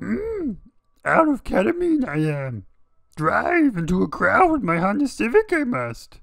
Mmm, out of ketamine I am. Drive into a crowd with my Honda Civic I must.